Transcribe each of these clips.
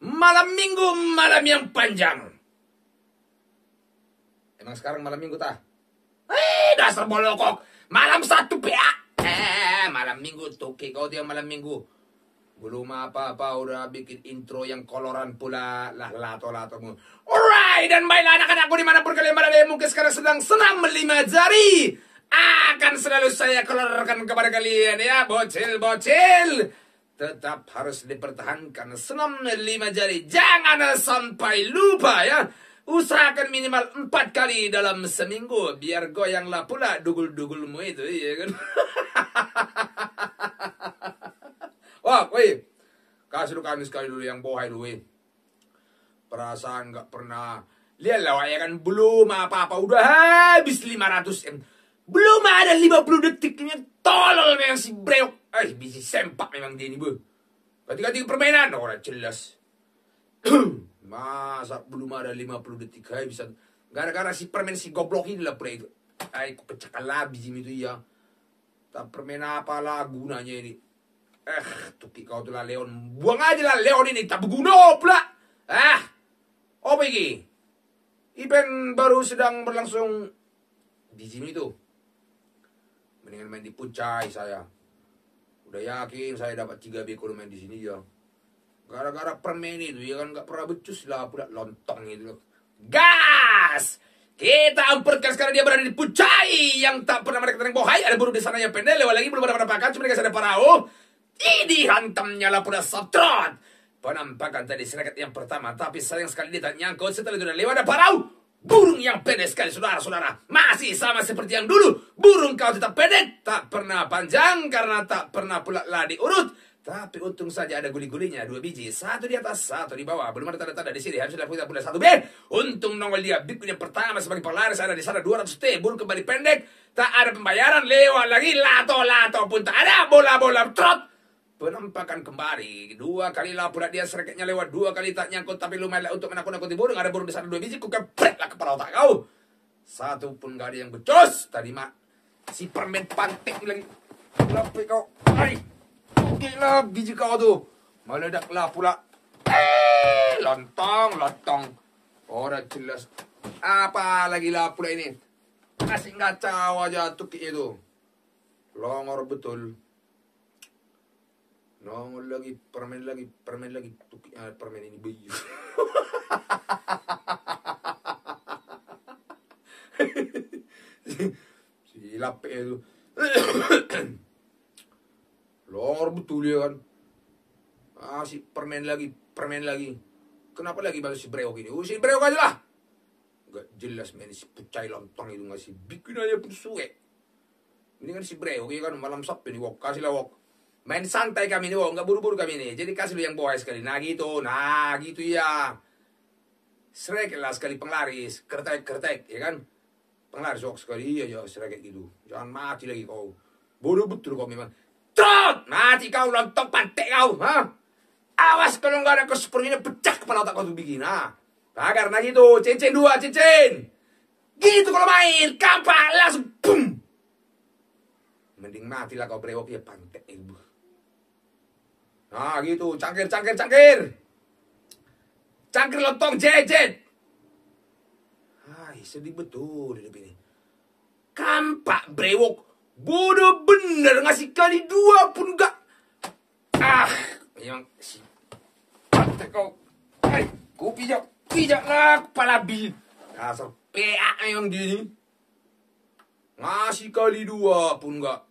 Malam minggu, malam yang panjang. Emang sekarang malam minggu tah? Eh, dasar bolokok. Malam satu PA. Eh, malam minggu tuh. Kau dia malam minggu. Belum apa-apa udah bikin intro yang koloran pula. Lah, lato-lato mu. Alright, dan baiklah anak-anakku di mana pun kalian berada mungkin sekarang sedang senam melima jari. Akan selalu saya kolorkan kepada kalian ya, bocil-bocil. Tetap harus dipertahankan senam lima jari. Jangan sampai lupa ya. Usahakan minimal empat kali dalam seminggu biar goyanglah pula dugul-dugulmu itu, iya kan? Wah, woi, kasih lu kami sekali dulu yang bohai dulu. Perasaan nggak pernah lihat lah ya kan belum apa-apa udah habis 500 m belum ada 50 detik ini tolol memang si breok eh bisi sempak memang dia ini bu ganti-ganti permainan orang jelas Masa belum ada 50 detik hai bisa gara-gara si permen si goblok ini lah pre itu. Ay, ku pecahkan labi itu ya. Tak permen apa lah gunanya ini. Eh, tuki kau tuh lah Leon. Buang aja lah Leon ini tak berguna pula. Ah. Apa ini? Event baru sedang berlangsung di sini tuh. Mendingan main di Puncai saya. Udah yakin saya dapat 3 B kalau main di sini ya. Gara-gara permen itu ya kan nggak pernah becus lah pula lontong itu. Gas! Kita amperkan sekarang dia berada di Pucai yang tak pernah mereka tentang bohai. Ada burung di sana yang pendek lewat lagi belum ada penampakan. Cuma dikasih ada parau. Ini hantamnya lah pula subtrot. Penampakan tadi serakat yang pertama. Tapi sayang sekali dia tak nyangkut. Setelah itu lewat ada parau. Burung yang pendek sekali saudara-saudara. Masih sama seperti yang dulu. Burung kau tetap pendek. Tak pernah panjang karena tak pernah pula lah diurut. Tapi untung saja ada guli-gulinya dua biji, satu di atas, satu di bawah. Belum ada tanda-tanda di sini. Harus sudah punya satu B. Untung nongol dia big yang pertama sebagai pelaris ada di sana 200 T. Burung kembali pendek, tak ada pembayaran lewat lagi lato-lato pun tak ada bola-bola trot. Penampakan kembali dua kali lah pula dia seraketnya lewat dua kali tak nyangkut tapi lumayan lah untuk menakut-nakuti burung ada burung di sana dua biji ku kepret lah kepala otak kau satu pun gak ada yang becus tadi mak si permen pantik lagi lapik kau Ay lah biji kau tu. Meledaklah pula. Eh, lontong, lontong. Orang jelas. Apa lagi lah pula ini? Kasih kacau aja tuki itu. Longor betul. Nongol lagi, permen lagi, permen lagi. Tuki, ah, permen ini bayu. si lape itu. Lor betul ya kan. Ah si permen lagi, permen lagi. Kenapa lagi baru si breok ini? Oh si breok aja lah. Gak jelas men si pucai lontong itu ngasih bikin aja pun suwe. Ini kan si breok ya kan malam sabtu nih wok kasih lah wok. Main santai kami nih wok, nggak buru-buru kami nih. Jadi kasih lu yang bawah sekali. Nah gitu, nah gitu ya. Srek lah sekali penglaris, kertek-kertek, ya kan? Penglaris wok sekali, iya ya, srek gitu. Jangan mati lagi kau. Bodoh betul kau memang. Trot! Mati kau lontong pantek kau. Ha? Awas kalau nggak ada kesepertinya pecah kepala otak kau tuh bikin. Ha? Nah, karena gitu, cincin dua, cincin. Gitu kalau main, kampak langsung boom. Mending matilah kau brewok ya pantek. Nah gitu, cangkir, cangkir, cangkir. Cangkir lontong jejet. Hai, sedih betul hidup ini. Kampak brewok Bodoh bener ngasih kali dua pun gak. Ah, memang si pantai kau. Hai, ku pijak, pijaklah kepala bil. Dasar PA memang gini. Ngasih kali dua pun gak.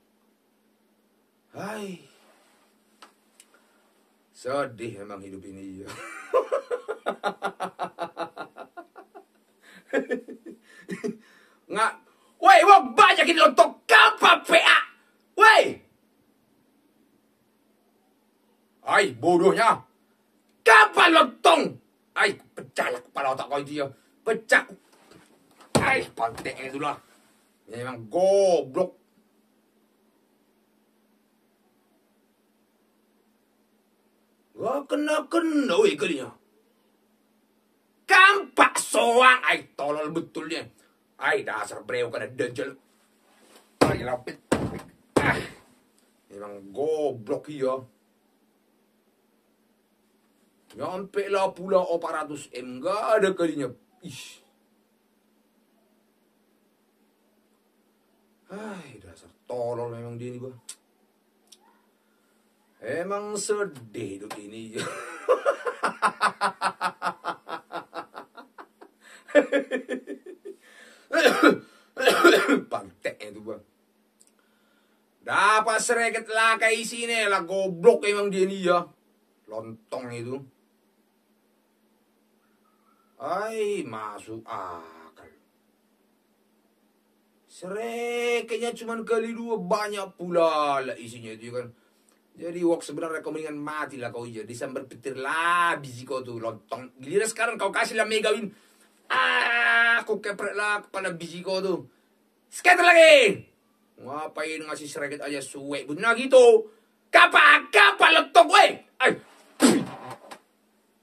Hai. Sedih emang hidup ini. Nggak, Woi, wah banyak ini lontong kapal PA. Woi. Ai, bodohnya. Kapal lontong. Ai, pecahlah kepala otak kau itu ya. Pecah. Ai, panteknya itulah. Memang goblok. Gak kena-kena woi kalinya. Kampak soang. Ai, tolol betulnya. Ay, dasar breo ka na dajal. Ay, lapit. Ah, memang goblok iya. Nyampe lah pula 400 M. Gak ada kalinya. Ih. Hai, dasar tolol memang dia ini gua. Emang sedih hidup ini. Pantek itu gua. Dapat sereket lah kayak sini lah goblok emang dia ini ya. Lontong itu. Ay, masuk akal. Sereketnya cuma kali dua banyak pula lah isinya itu kan. Jadi wok sebenarnya kau mendingan mati lah kau iya. Desember petir lah biji kau tuh lontong. Giliran sekarang kau kasih lah megawin. Ah, aku kepret lah kepala biji kau tuh. Skater lagi. Ngapain ngasih sereket aja suwe benar gitu. Kapa, kapa letok weh. Ay.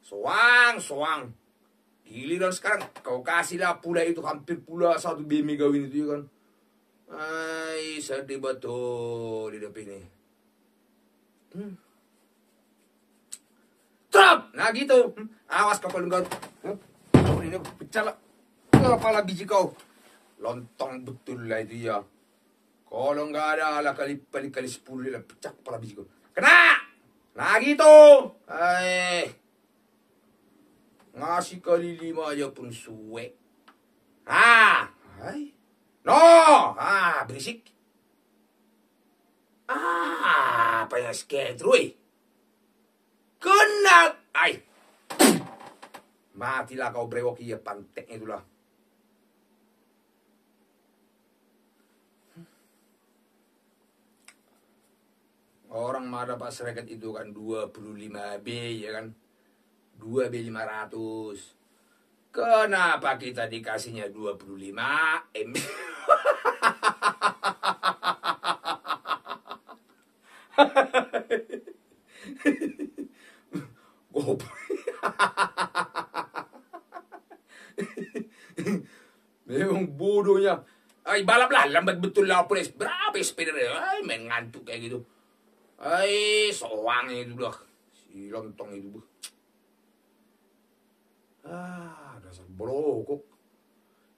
Soang, soang. Giliran sekarang kau kasih lah pula itu hampir pula satu B megawin itu ya kan. Ay, sedih betul di depan ini. Hmm. Trap! Nah gitu. Hmm. Awas kau kalau Hmm. Oh, ini pecah lah. Kepala biji kau. Lontong betul lah itu ya. Kalau nggak ada lah kali kali kali sepuluh lah pecah kepala biji kau. Kena! Nah gitu. Hai. Ngasih kali lima aja pun suwe. Ah, hai. No, ah berisik. Ah, apa yang schedule? Kena, ay. Matilah kau brewok iya pantek itulah. Orang mana pas sereket itu kan 25B ya kan. 2B 500. Kenapa kita dikasihnya 25 M? Goblok. Memang bodohnya. Ay, balap lah. Lambat betul lah polis. Berapa dia? Ay, main ngantuk kayak gitu. Ay, soang itu dah. Si lontong itu. Ah, dasar brokok.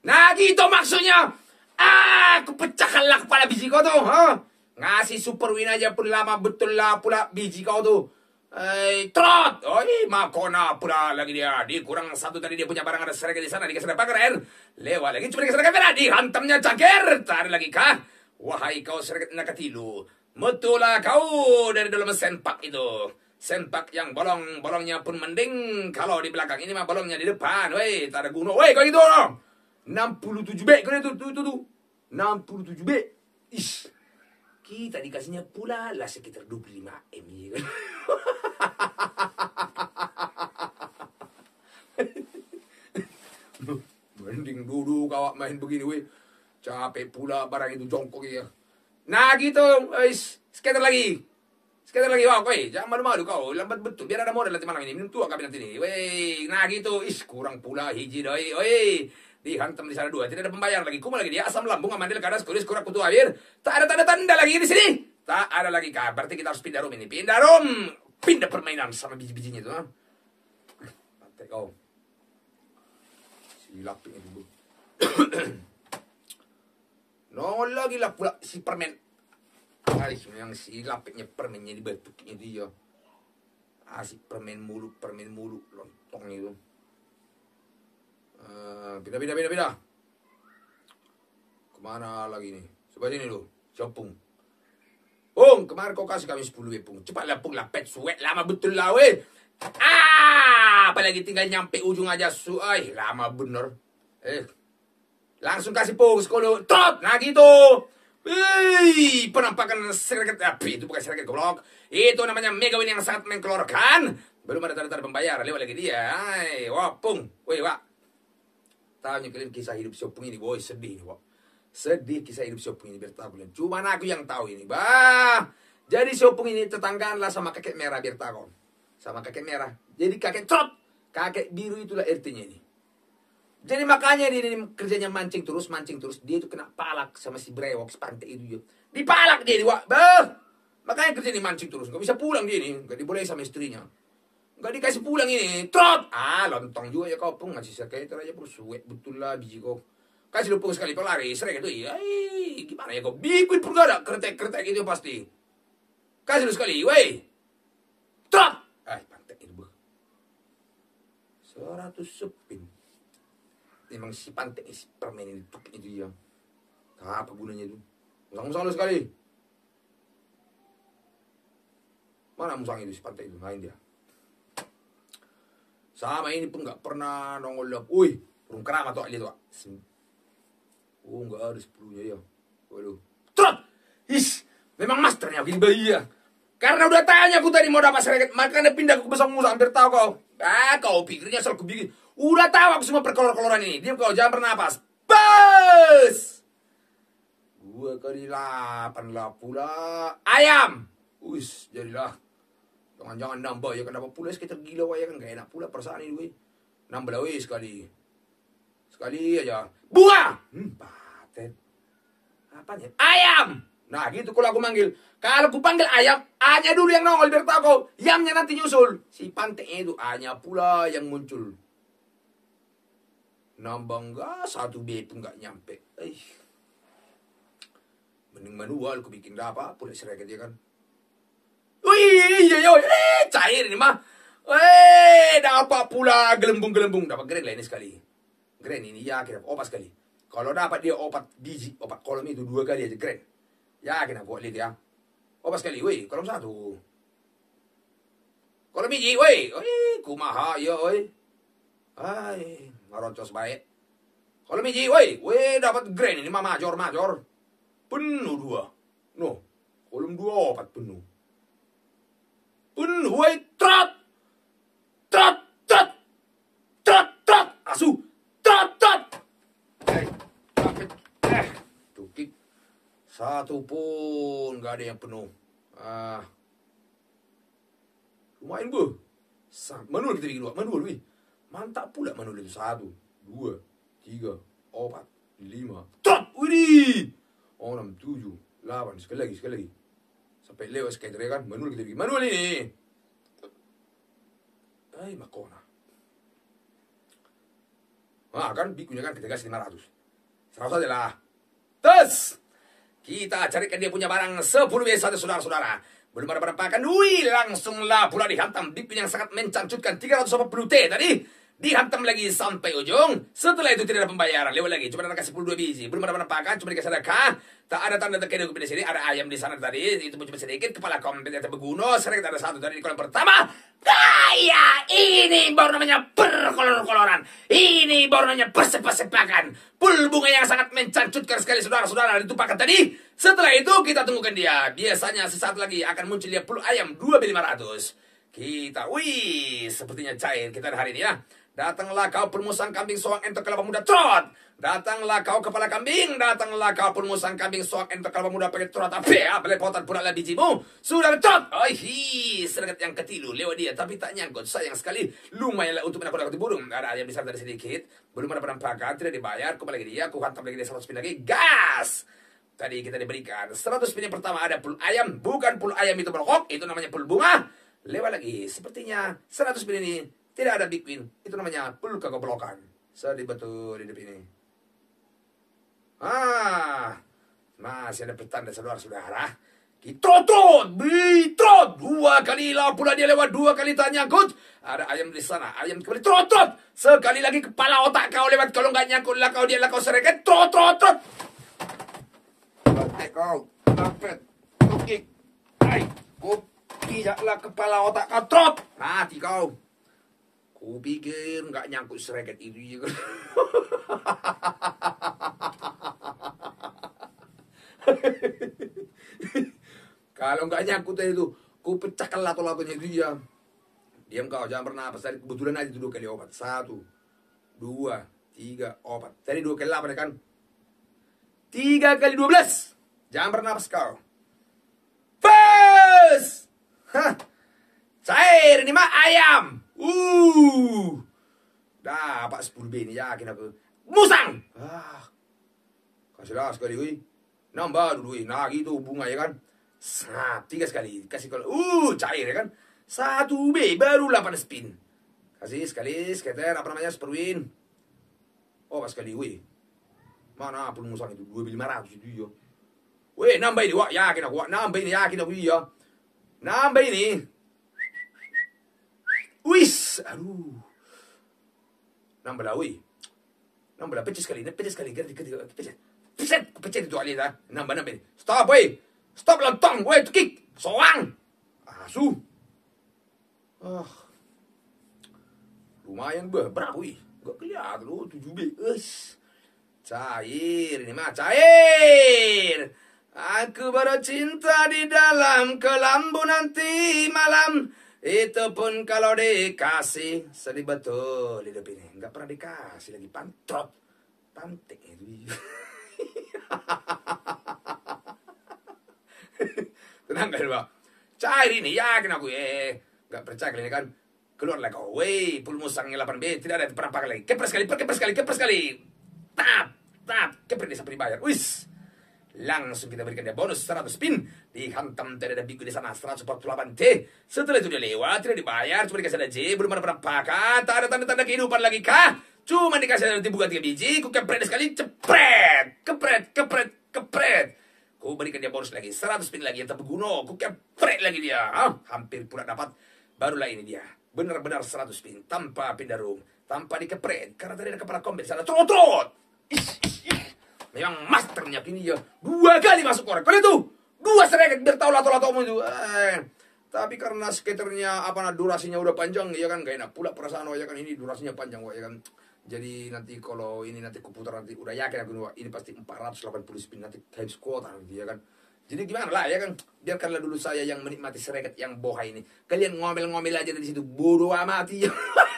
Nah gitu maksudnya. Ah, aku pecahkan lah kepala biji kau tuh. Ha? Ngasih super win aja pun lama betul lah pula biji kau tuh. Eh, trot! Oi, makona pula lagi dia. Di kurang satu tadi dia punya barang ada seragam di sana dikasih pagar air. Lewat lagi cuma dikasih kamera dihantamnya cangkir. Tarik lagi kah? Wahai kau seragam nakatilu. Betul lah kau dari dalam senpak itu. Senpak yang bolong, bolongnya pun mending kalau di belakang ini mah bolongnya di depan. Woi, tak ada guna. Woi, kau gitu no. 67 B, kau itu tuh tuh tuh. 67 B. Ish. Kita dikasihnya pula lah sekitar 25 M ya kan. Mending duduk kawak main begini weh. Capek pula barang itu jongkok ya. Nah gitu, guys. Skater lagi. Skater lagi, wah, woi, jangan malu-malu kau, lambat betul. Biar ada modal nanti malam ini, minum tua kami nanti ini. Weh, nah gitu, is kurang pula hiji doi, woi. Dihantam di sana dua, tidak ada pembayar lagi. Kuma lagi dia asam lambung, amandil kadas, kulis, kurang kutu air. Tak ada tanda-tanda lagi di sini. Tak ada lagi kah? Berarti kita harus pindah room ini. Pindah room, pindah permainan sama biji-bijinya itu. Pantai kau. Si lapik itu. Bu. no lagi lah pula si permen. Ay, yang si lapiknya permennya di batuknya dia. Asik permen mulu, permen mulu, lontong itu. Uh, pindah, pindah, pindah, pindah. Ke mana lagi nih? Coba sini lu, Jopung. Pung, kemarin kau kasih kami 10 ya, Pung. Cepat lah, Pung. Lapet, suet. Lama betul lah, weh. Ah, apalagi tinggal nyampe ujung aja. Su Ay, lama bener. Eh, langsung kasih Pung, sekolah. Trot, nah gitu. Hei, penampakan sertifikat api itu bukan sertifikat goblok. Itu namanya megawin yang sangat mengkelorkan. Belum ada tanda-tanda pembayar, lewat lagi dia. Hai, wapung. Woi, wak. Tahu kalian kisah hidup Siopung ini, boy, sedih, wak. Sedih kisah hidup Siopung ini, biar tahu kalian. Cuma aku yang tahu ini, bah. Jadi Siopung ini tetanggaan lah sama kakek merah, biar tahu. Sama kakek merah. Jadi kakek trot. Kakek biru itulah RT-nya ini. Jadi makanya dia ini kerjanya mancing terus, mancing terus. Dia itu kena palak sama si brewok pantai itu. Dipalak dia, wak. Bah. Makanya kerja ini mancing terus. Gak bisa pulang dia ini. Gak dibolehin sama istrinya. Nggak dikasih pulang ini. Trot! Ah, lontong juga ya kau pun ngasih sekali aja pun suwe betul lah biji kau. Kasih lupa sekali pelari, sering itu. Ay, gimana ya kau? Bikin pun ada kretek-kretek itu pasti. Kasih lu sekali, weh. Trot! Ay, pantai itu. Seratus sepin. Memang si pantai si permen itu, itu ya. Apa gunanya itu? Musang-musang lu sekali. Mana musang itu si pantai itu? Main dia. Sama ini pun nggak pernah nongol lah. Wih, burung keramat tuh lihat tuh. Oh nggak ada sepuluhnya ya. Waduh. Trot! Is, memang masternya gini bayi ya. Karena udah tanya aku tadi mau dapat sereket, makanya pindah ke besok musa hampir tahu kau. Ah, kau pikirnya soal bikin. Udah tahu aku semua perkolor-koloran ini. Diam kau, jangan bernapas. Bas! Dua kali delapan lah pula. Ayam! Wis, jadilah. Jangan-jangan nambah ya kenapa pula sekitar gila ya kan gak enak pula perasaan ini weh. Nambah lah sekali. Sekali aja. Bunga! Hmm, paten. Apanya? Ayam! Nah gitu kalau aku manggil. Kalau aku panggil ayam, hanya dulu yang nongol biar tahu kau. Yamnya nanti nyusul. Si pantai itu hanya pula yang muncul. Nambah enggak, satu B pun enggak nyampe. Eh. Mending manual, aku bikin apa, pula sereket ya kan. Wih, iya, iya, eh, cair ini mah. Eh, dapat pula gelembung-gelembung. Dapat grand lah ini sekali. Grand ini yakin dapat opat sekali. Kalau dapat dia opat biji, opat kolom itu dua kali aja grand. Yakin aku lihat ya. Opat sekali, wih, kolom satu. Kolom biji, wih, wih, kumaha ya, wih. Ay, ngeroncos baik. Kolom biji, wih, wih, dapat grand ini mah major, major. Penuh dua. No, kolom dua opat penuh penuh woi trot trot trot trot trot asu! Trot trot eh eh tukik. Satu pun gak ada yang penuh. Ah. Lumayan bu manual kita bikin dua. Manual wih mantap pula manual itu. Satu dua tiga empat lima. Trot wih oh enam tujuh delapan sekali lagi sekali lagi skater ya kan manual kita bikin manual ini ay makona ah kan bikunya kan kita kasih 500 100 aja lah terus kita carikan dia punya barang 10 biasa saudara-saudara belum ada penampakan wih langsunglah pula dihantam bikunya yang sangat mencancutkan 380 T tadi dihantam lagi sampai ujung. Setelah itu tidak ada pembayaran, lewat lagi. Cuma ada kasih puluh dua biji. Belum ada penampakan, cuma dikasih sedekah. Tak ada tanda terkait di sini. Ada ayam di sana tadi, itu cuma sedikit. Kepala kaum ternyata berguna. Sering ada satu dari kolam pertama. Gaya ini baru namanya perkolor-koloran. Ini baru namanya persepak-sepakan. Pul bunga yang sangat mencancutkan sekali saudara-saudara ditumpahkan tadi. Setelah itu kita tunggukan dia. Biasanya sesaat lagi akan muncul dia pul ayam 2.500. Kita, wih, sepertinya cair kita hari ini ya. Datanglah kau permusang kambing soang entok kelapa muda trot. Datanglah kau kepala kambing. Datanglah kau permusang kambing soang entok kelapa muda pakai trot. Apa ya? Belepotan pura lah bijimu. Sudah trot. Oh hi, sergat yang ketilu lewat dia. Tapi tak nyangkut. Sayang sekali. Lumayanlah untuk menakut-nakuti burung. Ada ayam besar dari sedikit. Belum ada penampakan. Tidak dibayar. Kembali lagi dia. Aku hantam lagi dia 100 pin lagi. Gas! Tadi kita diberikan 100 pin yang pertama ada pul ayam. Bukan pul ayam itu melokok. Itu namanya pul bunga. Lewat lagi. Sepertinya 100 pin ini tidak ada big win. Itu namanya pul kegoblokan. Sedih betul hidup ini. Ah, masih ada pertanda saudara-saudara. Kitrot, bitrot, dua kali lah pula dia lewat dua kali tak nyangkut. Ada ayam di sana, ayam kembali trot trot. Sekali lagi kepala otak kau lewat kalau nggak nyangkut lah kau dia lah kau sereket trot trot trot. Batek kau, dapat, tukik, ay, kau pijaklah kepala otak kau trot. Mati kau. Ku pikir nggak nyangkut sereket itu juga. Kalau nggak nyangkut itu, ku pecahkan lato-latonya itu ya. Diam kau, jangan pernah apa. Kebetulan aja dua kali obat. Satu, dua, tiga, obat. Tadi dua kali apa kan? Tiga kali dua belas. Jangan bernapas kau. First! Hah. Cair ini mah ayam. Uh. Dapat 10 B ini yakin aku. Musang. Ah. Kasihlah sekali wih. Nambah dulu wih. Nah gitu bunga ya kan. Nah, tiga sekali. Kasih kalau. Uh, cair ya kan. Satu B barulah pada spin. Kasih sekali skater apa namanya Sperwin. Oh pas sekali weh. Mana pun musang itu dua lima ratus itu ya. Weh nambah ini wah yakin aku wah nambah ini yakin aku iya. Nambah ini. Wis, aduh. Nambah lah weh. Nambah lah pecah sekali, pecah sekali, ganti pecah. Pecah, pecah itu alih dah. Nambah ini. Stop weh. Stop lontong, weh tu kick. Soang. Asu. Ah. Lumayan bah, berapa wih? Gak kelihatan loh, 7 B. Ush. Cair, ini mah cair. Aku baru cinta di dalam kelambu nanti malam. Itu pun kalau dikasih sedih betul hidup ini. Nggak pernah dikasih lagi pantrot. Pantek itu. Tenang kan, Pak? Cair ini, yakin aku eh. Nggak percaya kalian kan? Keluarlah kau, weh, pulmusang yang 8B, tidak ada pernah pakai lagi. Kepres sekali, kepres sekali, kepres sekali. Tap, tap, kepres sampai dibayar. Wis, langsung kita berikan dia bonus 100 spin dihantam tidak ada bigu di sana. 148 T. Setelah itu dia lewat tidak dibayar. Cuma dikasih ada J belum ada penampakan. Tak ada tanda-tanda kehidupan lagi kah? Cuma dikasih ada buka tiga biji ku kepret sekali cepret! Kepret kepret kepret! Ku berikan dia bonus lagi 100 spin lagi yang terbunuh. Ku kepret lagi dia. Hah? hampir pula dapat. Barulah ini dia. Benar-benar 100 spin tanpa pindah room. Tanpa dikepret. Karena tadi ada kepala kombel sana trot-trot Memang masternya kini ya. Dua kali masuk korek. Kali itu. Dua sereket biar tahu lato-lato itu. Eh. Tapi karena skaternya apa nah, durasinya udah panjang ya kan gak enak pula perasaan ya kan ini durasinya panjang ya kan. Jadi nanti kalau ini nanti kuputar nanti udah yakin aku ini pasti 480 spin nanti habis kuota nanti ya kan. Jadi gimana lah ya kan biarkanlah dulu saya yang menikmati sereket yang boha ini. Kalian ngomel-ngomel aja di situ bodoh amati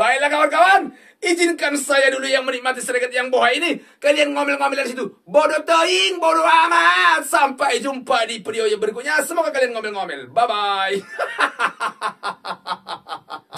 Baiklah kawan-kawan, izinkan saya dulu yang menikmati sereket yang boha ini. Kalian ngomel-ngomel dari situ. Bodoh toing, bodoh amat. Sampai jumpa di video yang berikutnya. Semoga kalian ngomel-ngomel. Bye-bye.